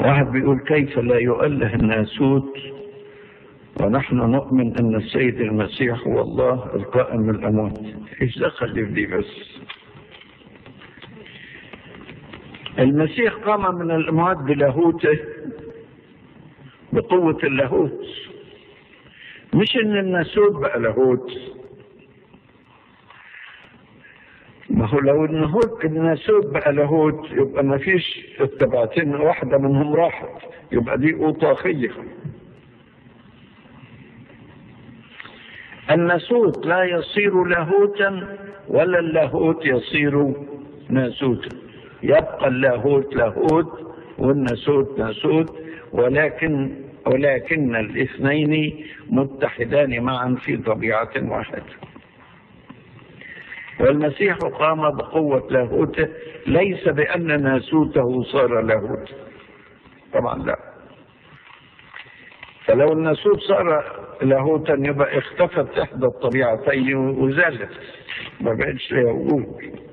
واحد بيقول كيف لا يؤله الناسوت ونحن نؤمن أن السيد المسيح هو الله القائم من الاموات إيش دخل دي بس؟ المسيح قام من الأموات بلاهوته بقوة اللاهوت. مش إن الناسوت بقى لاهوت. ما هو لو النهوت الناسوت بقى لاهوت يبقى ما فيش التبعتين واحدة منهم راحت يبقى دي أوطاخية. الناسوت لا يصير لاهوتا ولا اللاهوت يصير ناسوتا. يبقى اللاهوت لاهوت والناسوت ناسوت ولكن ولكن الاثنين متحدان معا في طبيعة واحدة. والمسيح قام بقوة لاهوته ليس بأن ناسوته صار لاهوت. طبعا لا. فلو الناسوت صار لاهوتا يبقى اختفت إحدى الطبيعتين وزالت. ما بقتش لها وجود